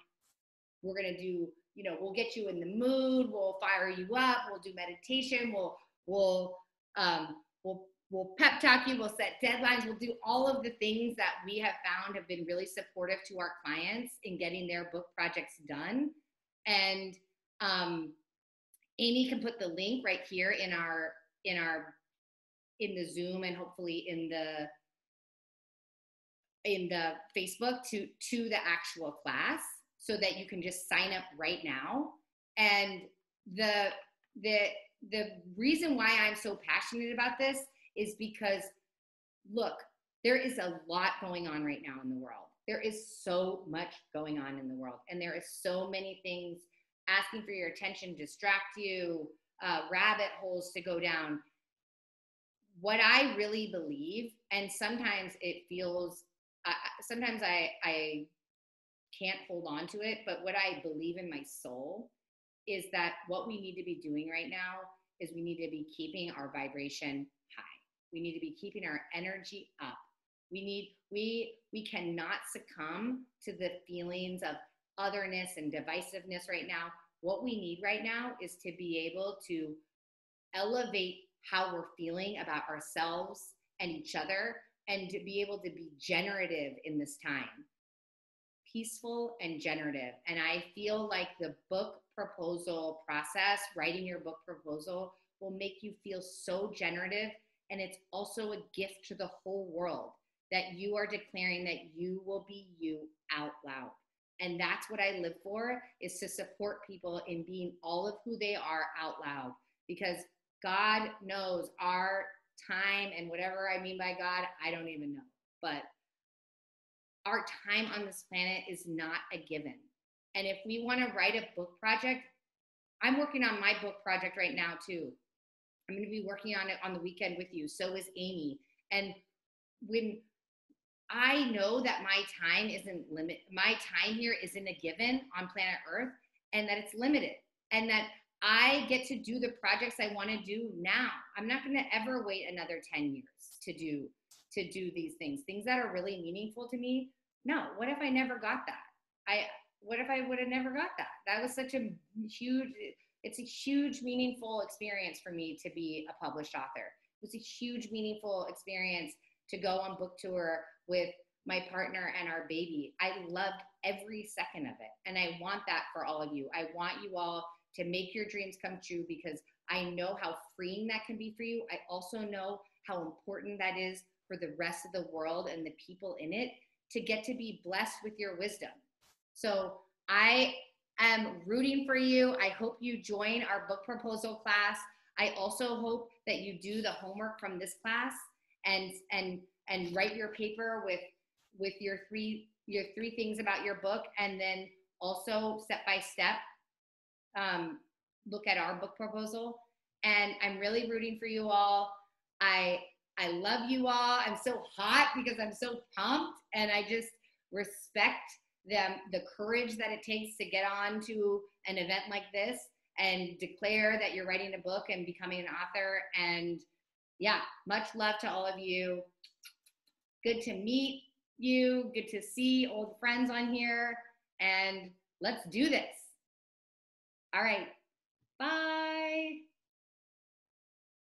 We're going to do, you know, we'll get you in the mood, we'll fire you up, we'll do meditation, we'll we'll um, we'll we'll pep talk you, we'll set deadlines, we'll do all of the things that we have found have been really supportive to our clients in getting their book projects done. And um, Amy can put the link right here in our in our in the Zoom and hopefully in the in the Facebook to to the actual class so that you can just sign up right now. And the the the reason why I'm so passionate about this is because look, there is a lot going on right now in the world. There is so much going on in the world, and there is so many things asking for your attention, distract you, uh, rabbit holes to go down. What I really believe, and sometimes it feels, uh, sometimes I, I can't hold on to it, but what I believe in my soul is that what we need to be doing right now is we need to be keeping our vibration high. We need to be keeping our energy up. We need we we cannot succumb to the feelings of otherness and divisiveness right now. What we need right now is to be able to elevate how we're feeling about ourselves and each other and to be able to be generative in this time. Peaceful and generative. And I feel like the book proposal process, writing your book proposal, will make you feel so generative. And it's also a gift to the whole world that you are declaring that you will be you out loud. And that's what I live for is to support people in being all of who they are out loud because God knows our time and whatever I mean by God, I don't even know. But our time on this planet is not a given. And if we want to write a book project, I'm working on my book project right now too. I'm going to be working on it on the weekend with you. So is Amy. And when I know that my time isn't limit, my time here isn't a given on planet Earth, and that it's limited, and that I get to do the projects I want to do now. I'm not going to ever wait another 10 years to do to do these things. Things that are really meaningful to me. No, what if I never got that? I what if I would have never got that? That was such a huge, it's a huge, meaningful experience for me to be a published author. It was a huge, meaningful experience to go on book tour with my partner and our baby. I loved every second of it. And I want that for all of you. I want you all to make your dreams come true because I know how freeing that can be for you. I also know how important that is for the rest of the world and the people in it to get to be blessed with your wisdom. So I am rooting for you. I hope you join our book proposal class. I also hope that you do the homework from this class and and and write your paper with with your three your three things about your book and then also step by step um, look at our book proposal and i'm really rooting for you all i i love you all i'm so hot because i'm so pumped and i just respect them the courage that it takes to get on to an event like this and declare that you're writing a book and becoming an author. And yeah, much love to all of you. Good to meet you. Good to see old friends on here. And let's do this. All right. Bye.